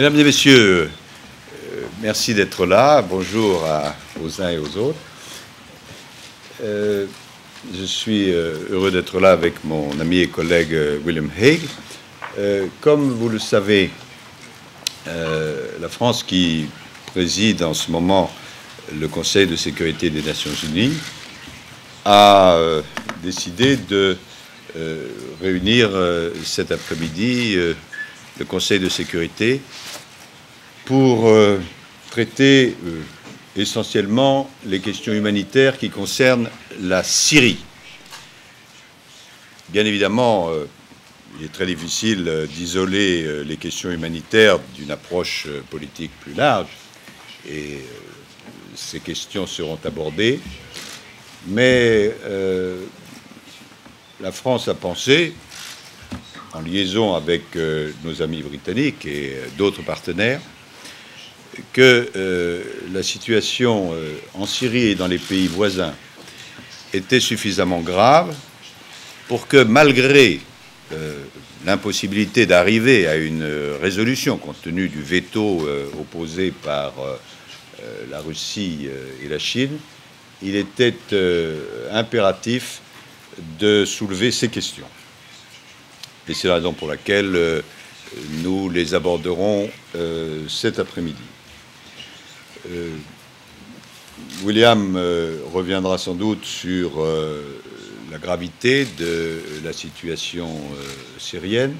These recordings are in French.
Mesdames et messieurs, merci d'être là. Bonjour aux uns et aux autres. Euh, je suis euh, heureux d'être là avec mon ami et collègue William Hague. comme vous le savez, la France qui préside en ce moment le Conseil de sécurité des Nations Unies a décidé de réunir cet après-midi le Conseil de sécurité pour euh, traiter euh, essentiellement les questions humanitaires qui concernent la Syrie. Bien évidemment, euh, il est très difficile d'isoler les questions humanitaires d'une approche politique plus large, et ces questions seront abordées, mais la France a pensé, en liaison avec nos amis britanniques et d'autres partenaires, que euh, la situation euh, en Syrie et dans les pays voisins était suffisamment grave pour que, malgré euh, l'impossibilité d'arriver à une résolution, compte tenu du veto opposé par la Russie et la Chine, il était impératif de soulever ces questions. Et c'est la raison pour laquelle nous les aborderons cet après-midi. Euh, William euh, reviendra sans doute sur euh, la gravité de la situation syrienne.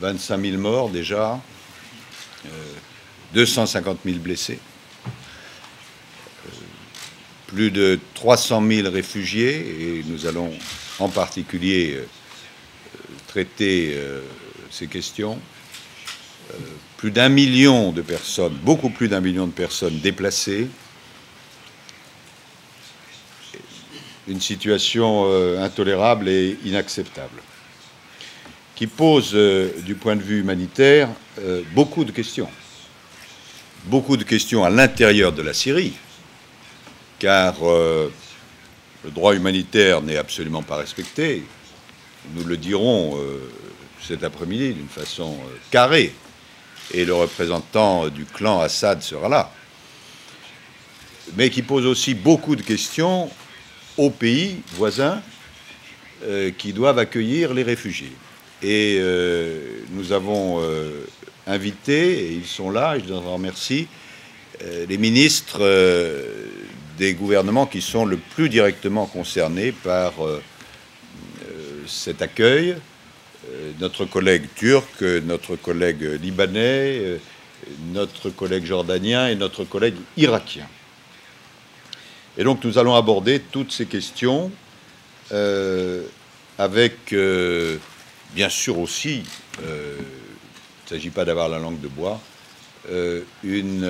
25 000 morts déjà, 250 000 blessés, plus de 300 000 réfugiés, et nous allons en particulier traiter ces questions. Euh, plus d'un million de personnes, beaucoup plus d'un million de personnes déplacées, une situation euh, intolérable et inacceptable, qui pose, euh, du point de vue humanitaire, beaucoup de questions. Beaucoup de questions à l'intérieur de la Syrie, car le droit humanitaire n'est absolument pas respecté. Nous le dirons cet après-midi d'une façon carrée et le représentant du clan Assad sera là, mais qui pose aussi beaucoup de questions aux pays voisins euh, qui doivent accueillir les réfugiés. Et euh, nous avons euh, invité, et ils sont là, je les remercie, les ministres des gouvernements qui sont le plus directement concernés par cet accueil, notre collègue turc, notre collègue libanais, euh, notre collègue jordanien et notre collègue irakien. Et donc nous allons aborder toutes ces questions euh, avec, bien sûr aussi, il ne s'agit pas d'avoir la langue de bois, une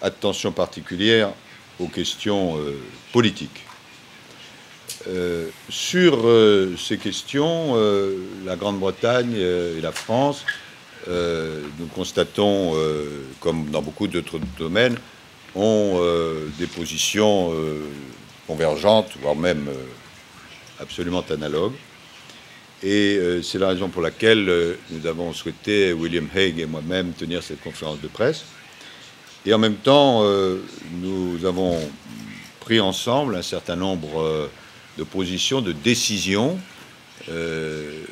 attention particulière aux questions politiques. Euh, sur euh, ces questions, euh, la Grande-Bretagne et la France, nous constatons, comme dans beaucoup d'autres domaines, ont des positions convergentes, voire même absolument analogues. Et c'est la raison pour laquelle nous avons souhaité, William Hague et moi-même, tenir cette conférence de presse. Et en même temps, nous avons pris ensemble un certain nombre de position, de décision euh,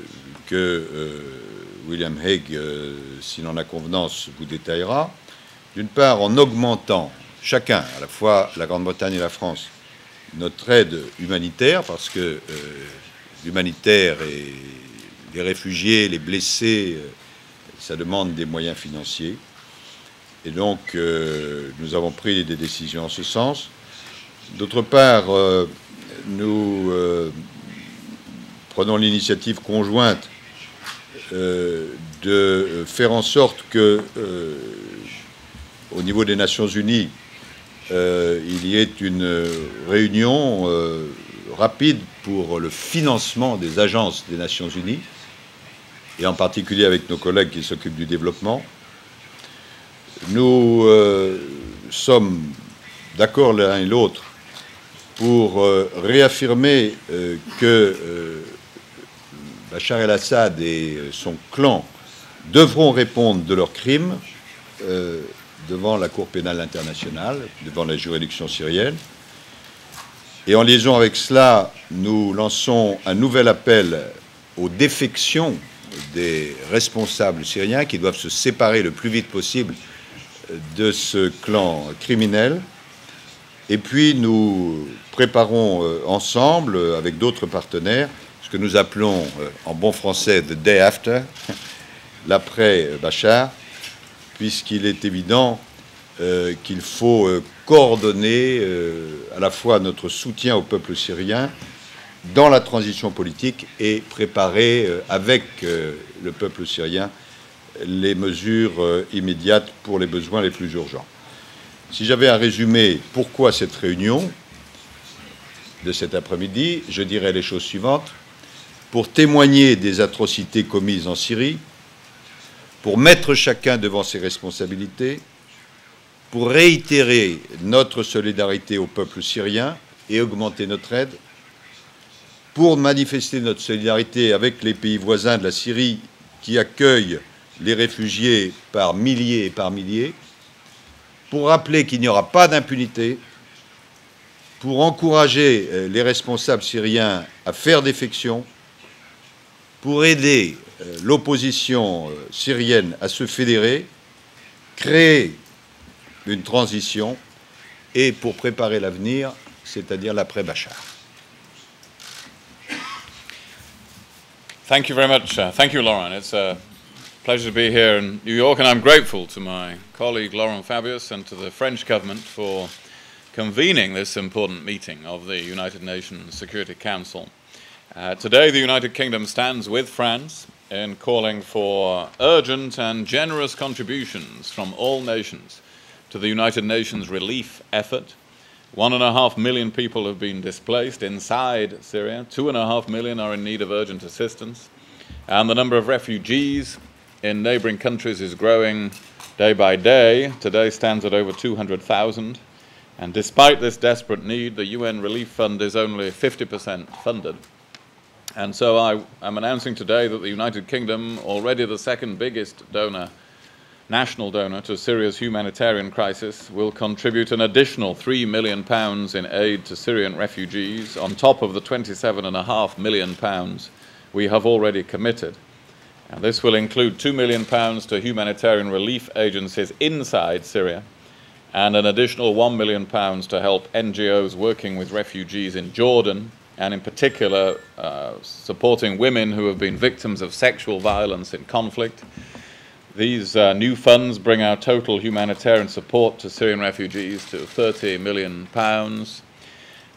que euh, William Hague, euh, s'il en a convenance, vous détaillera. D'une part, en augmentant chacun, à la fois la Grande-Bretagne et la France, notre aide humanitaire, parce que l'humanitaire et les réfugiés, les blessés, ça demande des moyens financiers. Et donc, nous avons pris des décisions en ce sens. D'autre part, nous euh, prenons l'initiative conjointe euh, de faire en sorte que, au niveau des Nations Unies, il y ait une réunion rapide pour le financement des agences des Nations Unies, et en particulier avec nos collègues qui s'occupent du développement. Nous sommes d'accord l'un et l'autre pour euh, réaffirmer euh, que euh, Bachar el-Assad et son clan devront répondre de leurs crimes devant la Cour pénale internationale, devant la juridiction syrienne. Et en liaison avec cela, nous lançons un nouvel appel aux défections des responsables syriens qui doivent se séparer le plus vite possible de ce clan criminel. Et puis nous préparons euh, ensemble, euh, avec d'autres partenaires, ce que nous appelons euh, en bon français the day after, l'après Bachar, puisqu'il est évident qu'il faut coordonner à la fois notre soutien au peuple syrien dans la transition politique et préparer avec le peuple syrien les mesures immédiates pour les besoins les plus urgents. Si j'avais à résumer pourquoi cette réunion de cet après-midi, je dirais les choses suivantes. Pour témoigner des atrocités commises en Syrie, pour mettre chacun devant ses responsabilités, pour réitérer notre solidarité au peuple syrien et augmenter notre aide, pour manifester notre solidarité avec les pays voisins de la Syrie qui accueillent les réfugiés par milliers et par milliers, pour rappeler qu'il n'y aura pas d'impunité, pour encourager euh, les responsables syriens à faire défection, pour aider euh, l'opposition euh, syrienne à se fédérer, créer une transition et pour préparer l'avenir, c'est-à-dire l'après-Bachar. Thank you very much. Uh, thank you, a pleasure to be here in New York, and I'm grateful to my colleague Laurent Fabius and to the French government for convening this important meeting of the United Nations Security Council. Uh, today, the United Kingdom stands with France in calling for urgent and generous contributions from all nations to the United Nations relief effort. One and a half million people have been displaced inside Syria. Two and a half million are in need of urgent assistance. And the number of refugees in neighboring countries is growing day by day. Today stands at over 200,000. And despite this desperate need, the UN Relief Fund is only 50% funded. And so I am announcing today that the United Kingdom, already the second biggest donor, national donor to Syria's humanitarian crisis, will contribute an additional £3 million in aid to Syrian refugees on top of the £27.5 million we have already committed. And this will include £2 million to humanitarian relief agencies inside Syria and an additional £1 million to help NGOs working with refugees in Jordan, and in particular uh, supporting women who have been victims of sexual violence in conflict. These uh, new funds bring our total humanitarian support to Syrian refugees to £30 million.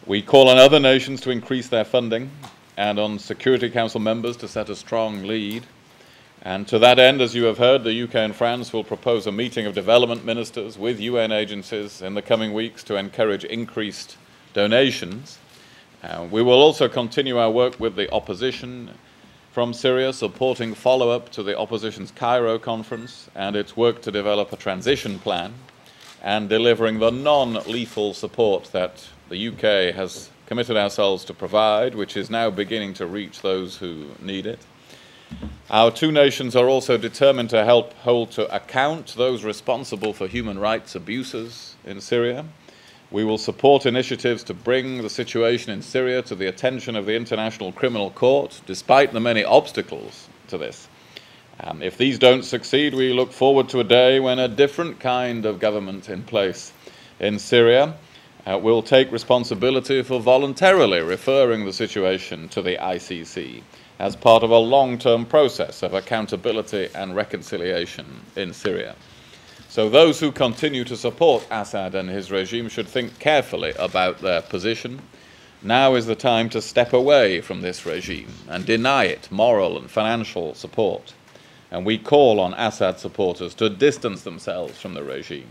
We call on other nations to increase their funding and on Security Council members to set a strong lead. And to that end, as you have heard, the UK and France will propose a meeting of development ministers with UN agencies in the coming weeks to encourage increased donations. Uh, we will also continue our work with the opposition from Syria, supporting follow up to the opposition's Cairo conference and its work to develop a transition plan and delivering the non lethal support that the UK has committed ourselves to provide, which is now beginning to reach those who need it. Our two nations are also determined to help hold to account those responsible for human rights abuses in Syria. We will support initiatives to bring the situation in Syria to the attention of the International Criminal Court, despite the many obstacles to this. Um, if these don't succeed, we look forward to a day when a different kind of government in place in Syria uh, will take responsibility for voluntarily referring the situation to the ICC as part of a long term process of accountability and reconciliation in Syria. So, those who continue to support Assad and his regime should think carefully about their position. Now is the time to step away from this regime and deny it moral and financial support. and we call on Assad supporters to distance themselves from the regime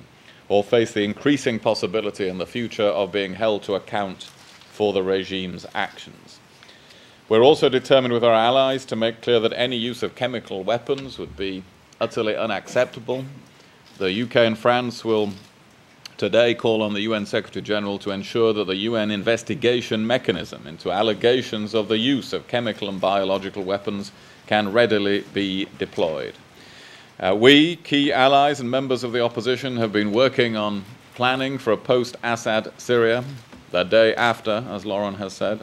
or face the increasing possibility in the future of being held to account for the regime's actions. We're also determined with our allies to make clear that any use of chemical weapons would be utterly unacceptable. The UK and France will today call on the UN Secretary General to ensure that the UN investigation mechanism into allegations of the use of chemical and biological weapons can readily be deployed. Uh, we, key allies and members of the opposition, have been working on planning for a post Assad Syria, the day after, as Lauren has said,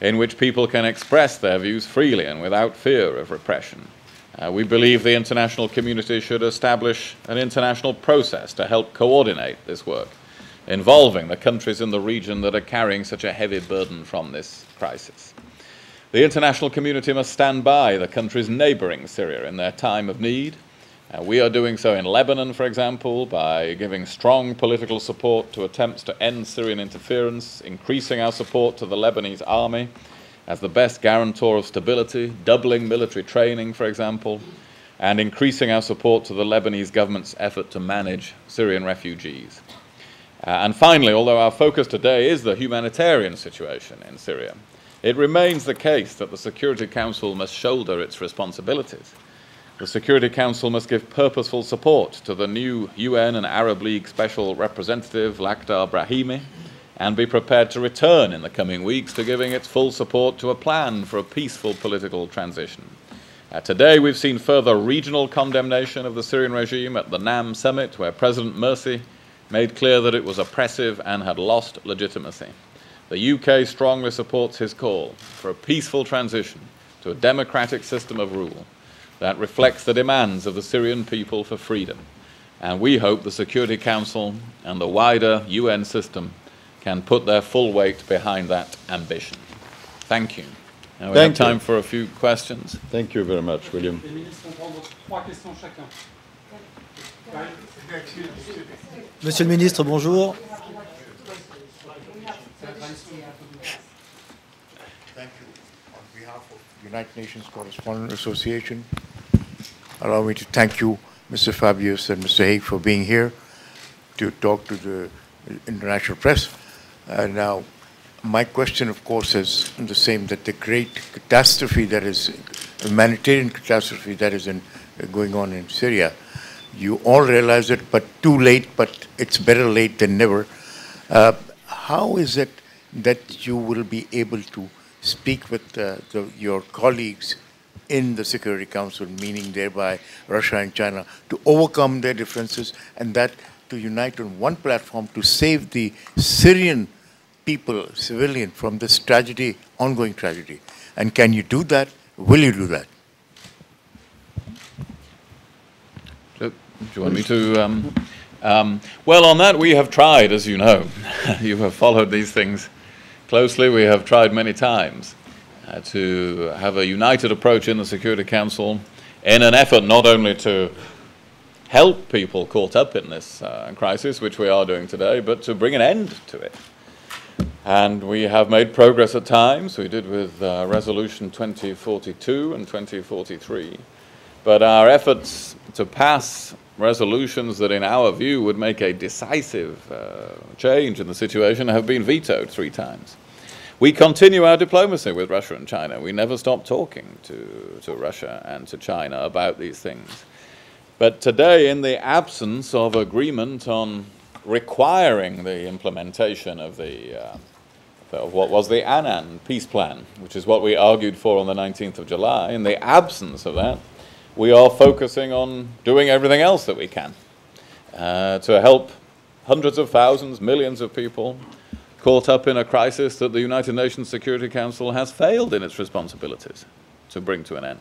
in which people can express their views freely and without fear of repression. Uh, we believe the international community should establish an international process to help coordinate this work, involving the countries in the region that are carrying such a heavy burden from this crisis. The international community must stand by the countries neighboring Syria in their time of need uh, we are doing so in Lebanon, for example, by giving strong political support to attempts to end Syrian interference, increasing our support to the Lebanese army as the best guarantor of stability, doubling military training, for example, and increasing our support to the Lebanese government's effort to manage Syrian refugees. Uh, and finally, although our focus today is the humanitarian situation in Syria, it remains the case that the Security Council must shoulder its responsibilities. The Security Council must give purposeful support to the new UN and Arab League Special Representative Lakhdar Brahimi and be prepared to return in the coming weeks to giving its full support to a plan for a peaceful political transition. Uh, today, we've seen further regional condemnation of the Syrian regime at the NAM summit, where President Morsi made clear that it was oppressive and had lost legitimacy. The UK strongly supports his call for a peaceful transition to a democratic system of rule that reflects the demands of the Syrian people for freedom. And we hope the Security Council and the wider UN system can put their full weight behind that ambition. Thank you. Now we Thank have time you. for a few questions. Thank you very much, William. Les ministres vont prendre trois questions chacun. Monsieur le ministre, bonjour. Thank you. On behalf of United Nations Correspondent Association, allow me to thank you, Mr. Fabius and Mr. Haig, for being here to talk to the international press. Uh, now, my question, of course, is the same, that the great catastrophe that is, humanitarian catastrophe that is in, going on in Syria, you all realize it, but too late, but it's better late than never. Uh, how is it that you will be able to speak with uh, the, your colleagues in the Security Council, meaning thereby Russia and China, to overcome their differences and that to unite on one platform to save the Syrian people, civilian, from this tragedy, ongoing tragedy? And can you do that? Will you do that? Do you want me to? Um, um, well, on that, we have tried, as you know. you have followed these things closely. We have tried many times uh, to have a united approach in the Security Council in an effort not only to help people caught up in this uh, crisis, which we are doing today, but to bring an end to it. And we have made progress at times. We did with uh, Resolution 2042 and 2043. But our efforts to pass resolutions that, in our view, would make a decisive uh, change in the situation have been vetoed three times. We continue our diplomacy with Russia and China. We never stop talking to, to Russia and to China about these things. But today, in the absence of agreement on requiring the implementation of the uh, of what was the Annan peace plan, which is what we argued for on the 19th of July, in the absence of that, we are focusing on doing everything else that we can uh, to help hundreds of thousands, millions of people caught up in a crisis that the United Nations Security Council has failed in its responsibilities to bring to an end.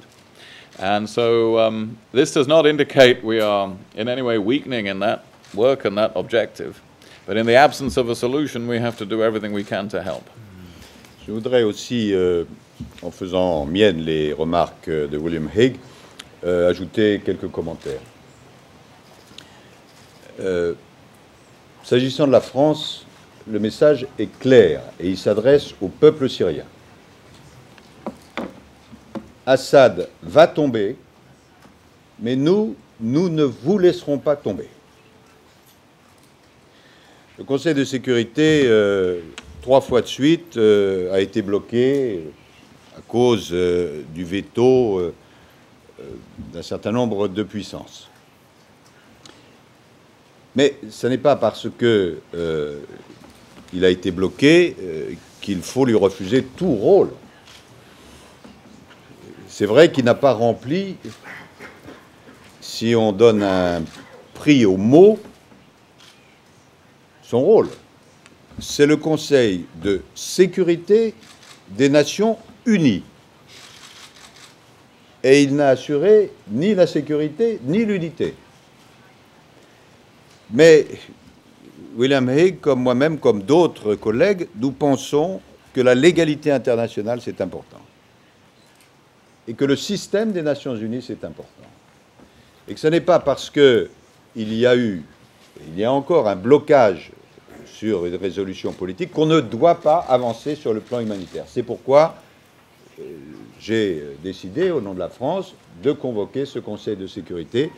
And so um, this does not indicate we are in any way weakening in that work and that objective. But in the absence of a solution, we have to do everything we can to help. Je voudrais aussi, euh, en faisant mienne les remarques euh, de William Hague, euh, ajouter quelques commentaires. Euh, S'agissant de la France, le message est clair et il s'adresse au peuple syrien. Assad va tomber Mais nous, nous ne vous laisserons pas tomber. Le Conseil de sécurité, euh, trois fois de suite, a été bloqué à cause du veto d'un certain nombre de puissances. Mais ce n'est pas parce que euh, a été bloqué euh, qu'il faut lui refuser tout rôle. C'est vrai qu'il n'a pas rempli, si on donne un prix au mot, son rôle. C'est le Conseil de sécurité des Nations Unies. Et il n'a assuré ni la sécurité ni l'unité. Mais William Hague, comme moi-même, comme d'autres collègues, nous pensons que la légalité internationale, c'est important. Et que le système des Nations Unies, c'est important. Et que ce n'est pas parce qu'il y a eu, il y a encore un blocage sur une résolution politique qu'on ne doit pas avancer sur le plan humanitaire. C'est pourquoi euh, j'ai décidé, au nom de la France, de convoquer ce Conseil de sécurité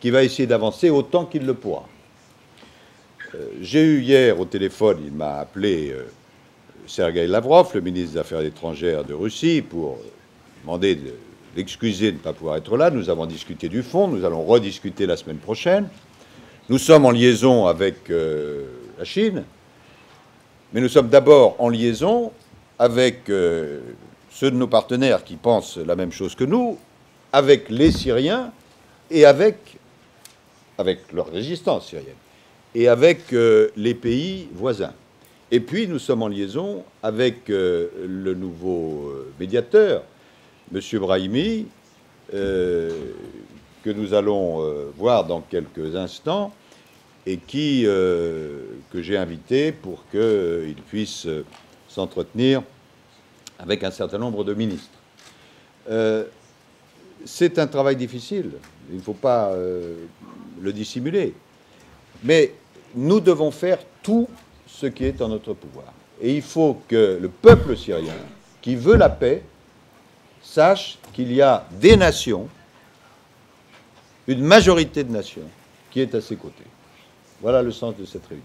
qui va essayer d'avancer autant qu'il le pourra. Euh, J'ai eu hier au téléphone, il m'a appelé euh, Sergei Lavrov, le ministre des Affaires étrangères de Russie, pour demander de l'excuser de ne pas pouvoir être là. Nous avons discuté du fond, nous allons rediscuter la semaine prochaine. Nous sommes en liaison avec euh, la Chine, mais nous sommes d'abord en liaison avec euh, ceux de nos partenaires qui pensent la même chose que nous, avec les Syriens et avec, avec leur résistance syrienne, et avec euh, les pays voisins. Et puis nous sommes en liaison avec euh, le nouveau euh, médiateur, M. Brahimi, que nous allons voir dans quelques instants, et qui, que j'ai invité pour qu'il puisse s'entretenir avec un certain nombre de ministres. Euh, c'est un travail difficile, il ne faut pas euh, le dissimuler, mais nous devons faire tout ce qui est en notre pouvoir. Et il faut que le peuple syrien, qui veut la paix, sache qu'il y a des nations, une majorité de nations, qui est à ses côtés. Voilà le sens de cette réunion.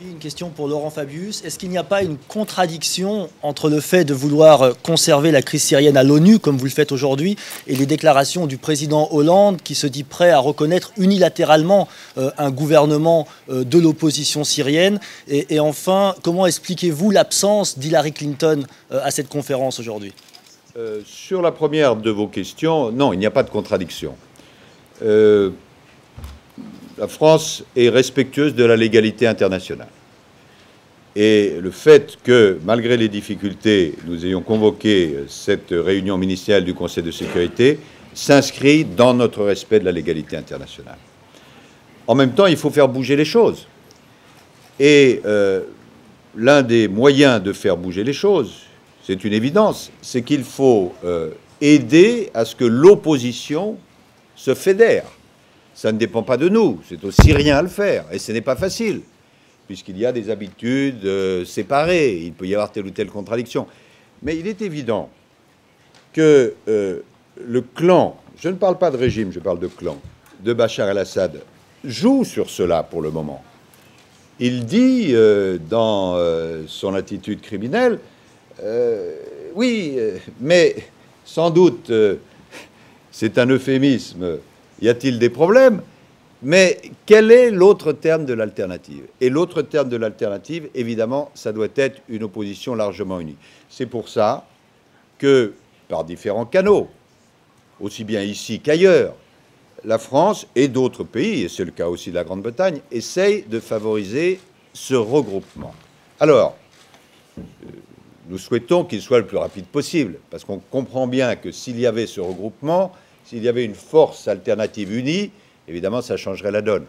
Une question pour Laurent Fabius. Est-ce qu'il n'y a pas une contradiction entre le fait de vouloir conserver la crise syrienne à l'ONU, comme vous le faites aujourd'hui, et les déclarations du président Hollande qui se dit prêt à reconnaître unilatéralement euh, un gouvernement euh, de l'opposition syrienne? Et, et enfin, comment expliquez-vous l'absence d'Hillary Clinton euh, à cette conférence aujourd'hui? Euh, sur la première de vos questions, non, il n'y a pas de contradiction. Euh, la France est respectueuse de la légalité internationale. Et le fait que, malgré les difficultés, nous ayons convoqué cette réunion ministérielle du Conseil de sécurité s'inscrit dans notre respect de la légalité internationale. En même temps, il faut faire bouger les choses. Et euh, l'un des moyens de faire bouger les choses, c'est une évidence, c'est qu'il faut euh, aider à ce que l'opposition se fédère. Ça ne dépend pas de nous, c'est aux Syriens à le faire, et ce n'est pas facile, puisqu'il y a des habitudes euh, séparées, il peut y avoir telle ou telle contradiction. Mais il est évident que euh, le clan, je ne parle pas de régime, je parle de clan, de Bachar el-Assad, joue sur cela pour le moment. Il dit euh, dans son attitude criminelle, oui, mais sans doute, c'est un euphémisme, y a-t-il des problèmes? Mais quel est l'autre terme de l'alternative? Et l'autre terme de l'alternative, évidemment, ça doit être une opposition largement unie. C'est pour ça que, par différents canaux, aussi bien ici qu'ailleurs, la France et d'autres pays, et c'est le cas aussi de la Grande-Bretagne, essayent de favoriser ce regroupement. Alors, euh, nous souhaitons qu'il soit le plus rapide possible, parce qu'on comprend bien que s'il y avait ce regroupement, s'il y avait une force alternative unie, évidemment, ça changerait la donne.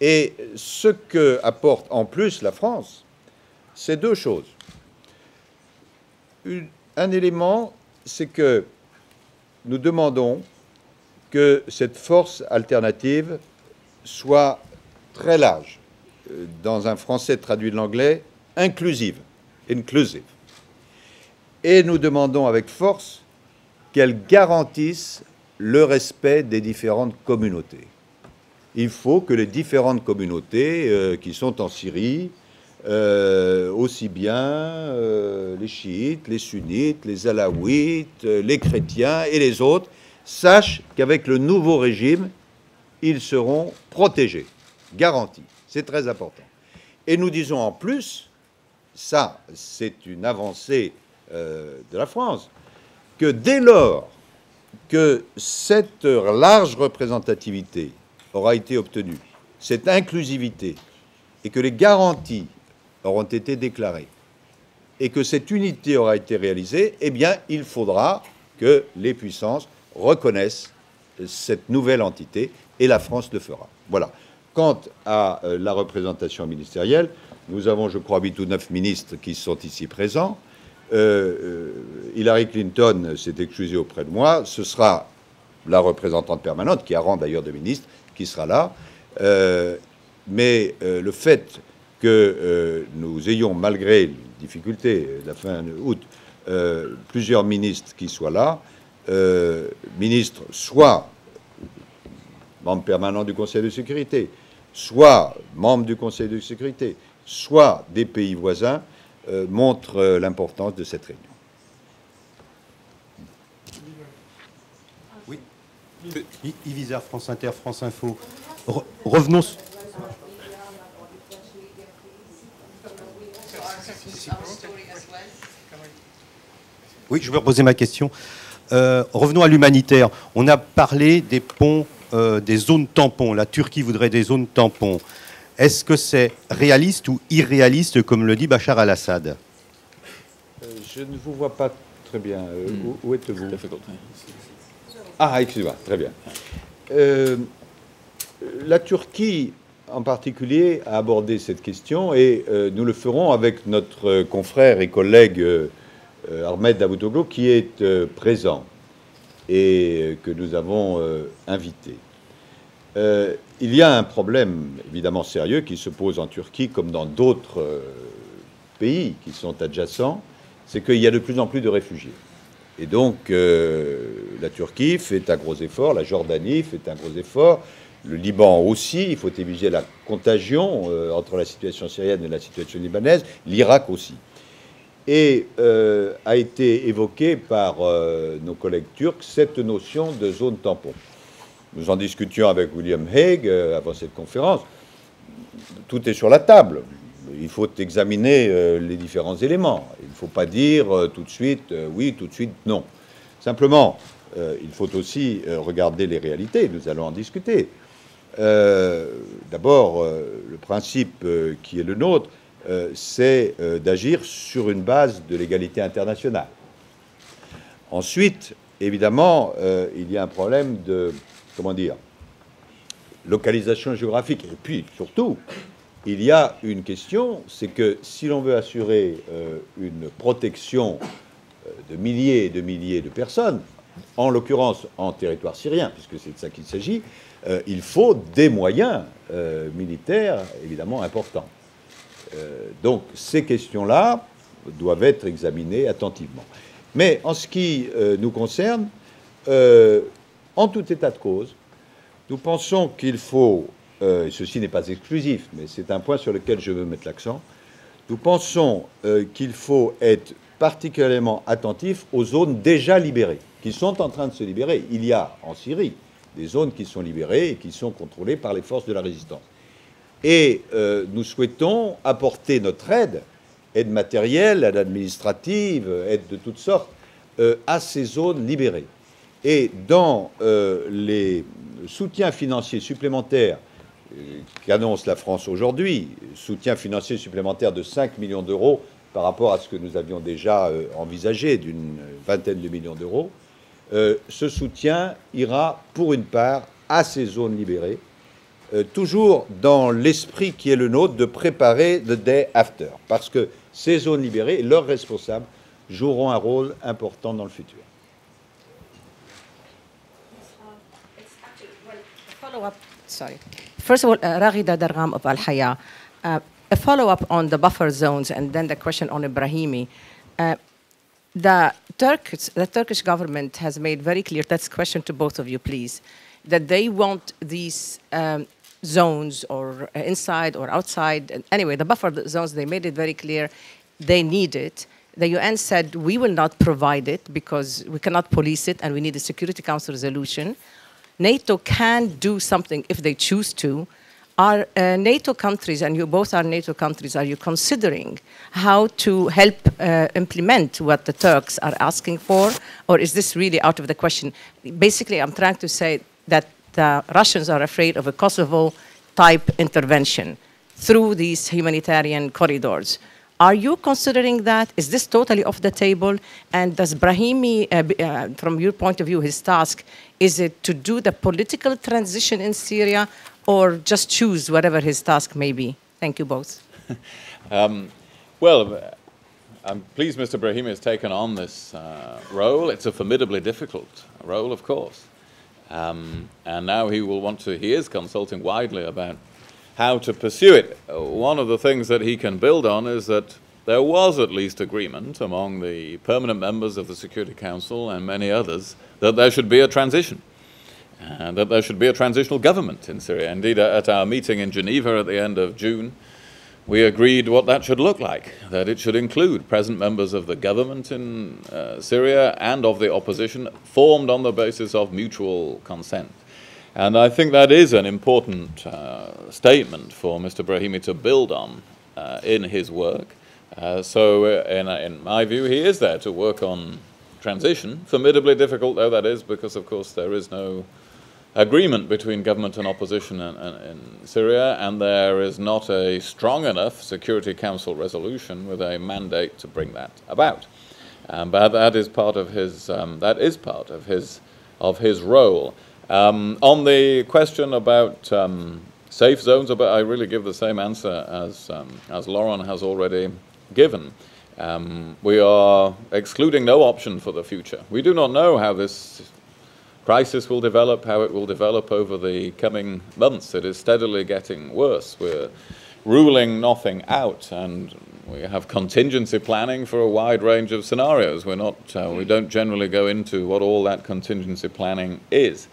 Et ce que apporte en plus la France, c'est deux choses. Un élément, c'est que nous demandons que cette force alternative soit très large, euh, dans un français traduit de l'anglais, inclusive, inclusive. Et nous demandons avec force qu'elles garantissent le respect des différentes communautés. Il faut que les différentes communautés euh, qui sont en Syrie, euh, aussi bien euh, les chiites, les sunnites, les alaouites, les chrétiens et les autres, sachent qu'avec le nouveau régime, ils seront protégés, garantis. C'est très important. Et nous disons en plus, ça c'est une avancée de la France, que dès lors que cette large représentativité aura été obtenue, cette inclusivité, et que les garanties auront été déclarées, et que cette unité aura été réalisée, eh bien, il faudra que les puissances reconnaissent cette nouvelle entité, et la France le fera. Voilà. Quant à euh, la représentation ministérielle, nous avons, je crois, huit ou neuf ministres qui sont ici présents. Euh, euh, Hillary Clinton s'est excusée auprès de moi. Ce sera la représentante permanente, qui a rang d'ailleurs de ministre, qui sera là. Euh, mais le fait que nous ayons, malgré les difficultés de la fin août, plusieurs ministres qui soient là, ministres soit membres permanents du Conseil de sécurité, soit membres du Conseil de sécurité, soit des pays voisins, euh, montre euh, l'importance de cette réunion. I- Yves Isard, France Inter, France Info. Re- revenons. Oui, je vais reposer ma question. Euh, revenons à l'humanitaire. On a parlé des ponts, des zones tampons. La Turquie voudrait des zones tampons. Est-ce que c'est réaliste ou irréaliste, comme le dit Bachar al-Assad? Euh, je ne vous vois pas très bien. Euh, où, où êtes-vous? Ah, excusez-moi, très bien. Euh, la Turquie, en particulier, a abordé cette question et euh, nous le ferons avec notre confrère et collègue euh, Ahmed Davutoglu qui est euh, présent et euh, que nous avons euh, invité. Il y a un problème évidemment sérieux qui se pose en Turquie comme dans d'autres euh, pays qui sont adjacents, c'est qu'il y a de plus en plus de réfugiés. Et donc, euh, la Turquie fait un gros effort, la Jordanie fait un gros effort, le Liban aussi, il faut éviter la contagion euh, entre la situation syrienne et la situation libanaise, l'Irak aussi. Et a été évoquée par nos collègues turcs cette notion de zone tampon. Nous en discutions avec William Hague euh, avant cette conférence. Tout est sur la table. Il faut examiner euh, les différents éléments. Il ne faut pas dire euh, tout de suite oui, tout de suite non. Simplement, il faut aussi regarder les réalités. Nous allons en discuter. D'abord, le principe qui est le nôtre, c'est d'agir sur une base de l'égalité internationale. Ensuite, évidemment, il y a un problème de, comment dire, localisation géographique. Et puis, surtout, il y a une question, c'est que si l'on veut assurer euh, une protection euh, de milliers et de milliers de personnes, en l'occurrence en territoire syrien, puisque c'est de ça qu'il s'agit, euh, il faut des moyens militaires évidemment importants. Donc ces questions-là doivent être examinées attentivement. Mais en ce qui nous concerne, en tout état de cause, nous pensons qu'il faut, euh, et ceci n'est pas exclusif, mais c'est un point sur lequel je veux mettre l'accent, nous pensons euh, qu'il faut être particulièrement attentif aux zones déjà libérées, qui sont en train de se libérer. Il y a en Syrie des zones qui sont libérées et qui sont contrôlées par les forces de la résistance. Et euh, nous souhaitons apporter notre aide, aide matérielle, aide administrative, aide de toutes sortes, euh, à ces zones libérées. Et dans euh, les soutiens financiers supplémentaires euh, qu'annonce la France aujourd'hui, soutien financier supplémentaire de 5 millions d'euros par rapport à ce que nous avions déjà euh, envisagé d'une vingtaine de millions d'euros, ce soutien ira pour une part à ces zones libérées, toujours dans l'esprit qui est le nôtre de préparer le day after, parce que ces zones libérées, leurs responsables, joueront un rôle important dans le futur. Follow up, sorry. First of all, uh, Raghida Dargham of Al Haya, uh, a follow up on the buffer zones and then the question on Ibrahimi. Uh, the Turkish, the Turkish government has made very clear, that's a question to both of you, please, that they want these um, zones or uh, inside or outside. Anyway, the buffer zones, they made it very clear they need it. The UN said we will not provide it because we cannot police it and we need a Security Council resolution. NATO can do something if they choose to. Are uh, NATO countries, and you both are NATO countries, are you considering how to help uh, implement what the Turks are asking for, or is this really out of the question? Basically, I'm trying to say that the Russians are afraid of a Kosovo type intervention through these humanitarian corridors. Are you considering that? Is this totally off the table? And does Brahimi, uh, uh, from your point of view, his task, is it to do the political transition in Syria or just choose whatever his task may be? Thank you both. Um, well, uh, I'm pleased Mr. Brahimi has taken on this uh, role. It's a formidably difficult role, of course. Um, and now he will want to, he is consulting widely about how to pursue it. Uh, One of the things that he can build on is that there was at least agreement among the permanent members of the Security Council and many others that there should be a transition and that there should be a transitional government in Syria. Indeed, at our meeting in Geneva at the end of June, we agreed what that should look like, that it should include present members of the government in uh, Syria and of the opposition, formed on the basis of mutual consent. And I think that is an important uh, statement for Mr. Brahimi to build on uh, in his work. Uh, so, uh, in, in my view, he is there to work on transition, formidably difficult though that is, because of course there is no agreement between government and opposition in, in, in Syria, and there is not a strong enough Security Council resolution with a mandate to bring that about. Um, but that is part of his. Um, that is part of his of his role. Um, on the question about um, safe zones, but I really give the same answer as um, as Lauren has already given. Um, we are excluding no option for the future. We do not know how this crisis will develop, how it will develop over the coming months. It is steadily getting worse. We're ruling nothing out, and we have contingency planning for a wide range of scenarios. We're not, uh, we don't generally go into what all that contingency planning is.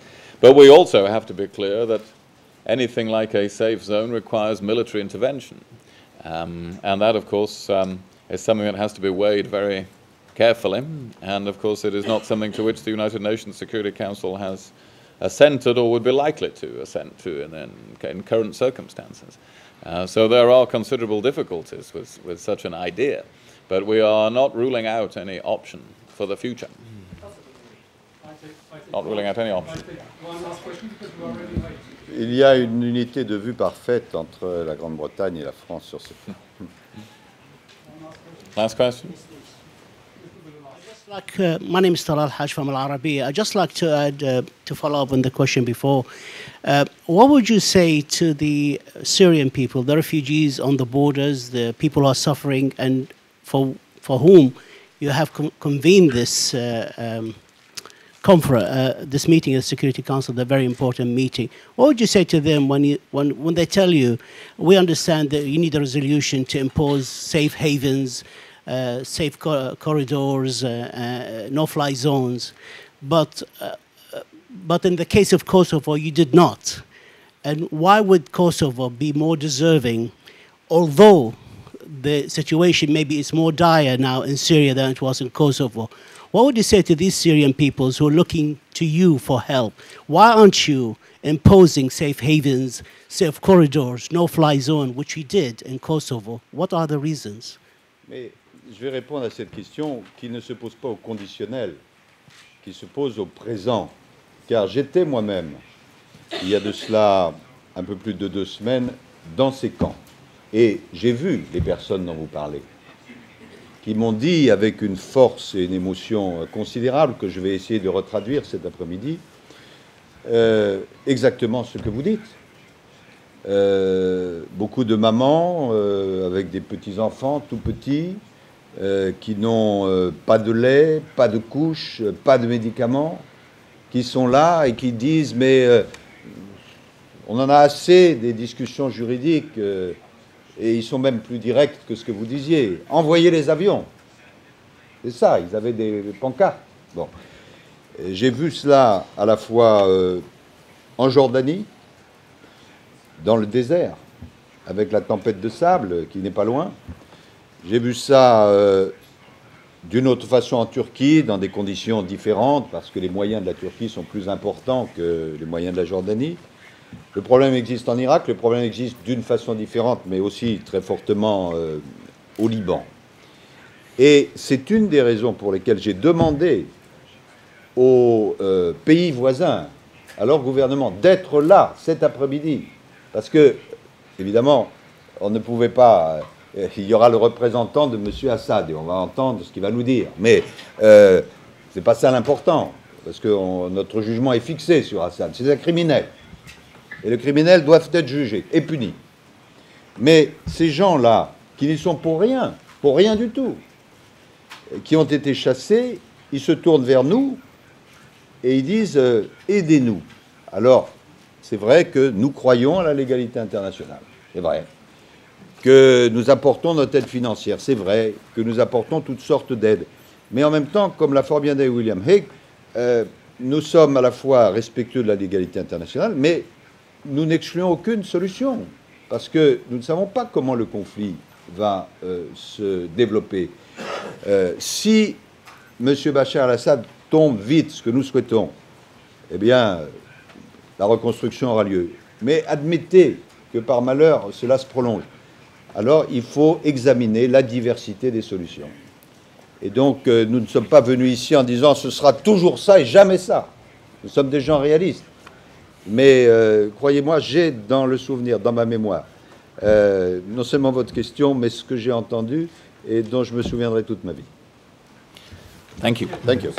But we also have to be clear that anything like a safe zone requires military intervention. Um, and that, of course, um, is something that has to be weighed very carefully. And of course, it is not something to which the United Nations Security Council has assented or would be likely to assent to in, in, in current circumstances. Uh, so there are considerable difficulties with, with such an idea. But we are not ruling out any option for the future. Not ruling out any option. Il y a une unité de vue parfaite entre la Grande-Bretagne et la France sur ce point. Last question. Like, uh, my name is Talal Haj from Al Arabiya. I'd just like to add, uh, to follow up on the question before. Uh, what would you say to the Syrian people, the refugees on the borders, the people who are suffering, and for, for whom you have con- convened this uh, um, conference, uh, this meeting of the Security Council, the very important meeting? What would you say to them when, you, when, when they tell you, we understand that you need a resolution to impose safe havens, uh, safe co- corridors, uh, uh, no-fly zones, but uh, uh, but in the case of Kosovo, you did not. And why would Kosovo be more deserving, although the situation maybe is more dire now in Syria than it was in Kosovo? What would you say to these Syrian peoples who are looking to you for help? Why aren't you imposing safe havens, safe corridors, no-fly zone, which we did in Kosovo? What are the reasons? Mais je vais répondre à cette question qui ne se pose pas au conditionnel, qui se pose au présent. Car j'étais moi-même, il y a de cela un peu plus de deux semaines, dans ces camps. Et j'ai vu les personnes dont vous parlez, qui m'ont dit avec une force et une émotion considérable, que je vais essayer de retraduire cet après-midi, euh, exactement ce que vous dites. Euh, beaucoup de mamans euh, avec des petits-enfants tout petits, euh, qui n'ont euh, pas de lait, pas de couche, euh, pas de médicaments, qui sont là et qui disent mais euh, on en a assez des discussions juridiques euh, et ils sont même plus directs que ce que vous disiez. Envoyez les avions. C'est ça, ils avaient des pancartes. Bon. J'ai vu cela à la fois euh, en Jordanie, dans le désert, avec la tempête de sable qui n'est pas loin. J'ai vu ça euh, d'une autre façon en Turquie, dans des conditions différentes, parce que les moyens de la Turquie sont plus importants que les moyens de la Jordanie. Le problème existe en Irak, le problème existe d'une façon différente, mais aussi très fortement euh, au Liban. Et c'est une des raisons pour lesquelles j'ai demandé aux euh, pays voisins, à leur gouvernement, d'être là cet après-midi. Parce que, évidemment, on ne pouvait pas. euh, il y aura le représentant de M. Assad et on va entendre ce qu'il va nous dire. Mais euh, c'est pas ça l'important, parce que notre jugement est fixé sur Assad. C'est un criminel. Et les criminels doivent être jugés et punis. Mais ces gens-là, qui n'y sont pour rien, pour rien du tout, qui ont été chassés, ils se tournent vers nous et ils disent euh, aidez-nous. Alors, c'est vrai que nous croyons à la légalité internationale, c'est vrai. Que nous apportons notre aide financière, c'est vrai. Que nous apportons toutes sortes d'aides. Mais en même temps, comme l'a fort bien dit William Hague, euh, nous sommes à la fois respectueux de la légalité internationale, mais nous n'excluons aucune solution. Parce que nous ne savons pas comment le conflit va euh, se développer. Euh, si M. Bachar al-Assad tombe vite, ce que nous souhaitons, eh bien, la reconstruction aura lieu. Mais admettez que par malheur, cela se prolonge. Alors, il faut examiner la diversité des solutions. Et donc, euh, nous ne sommes pas venus ici en disant ce sera toujours ça et jamais ça. Nous sommes des gens réalistes. Mais euh, croyez-moi, j'ai dans le souvenir, dans ma mémoire, euh, non seulement votre question, mais ce que j'ai entendu et dont je me souviendrai toute ma vie. Thank you. Thank you.